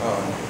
Year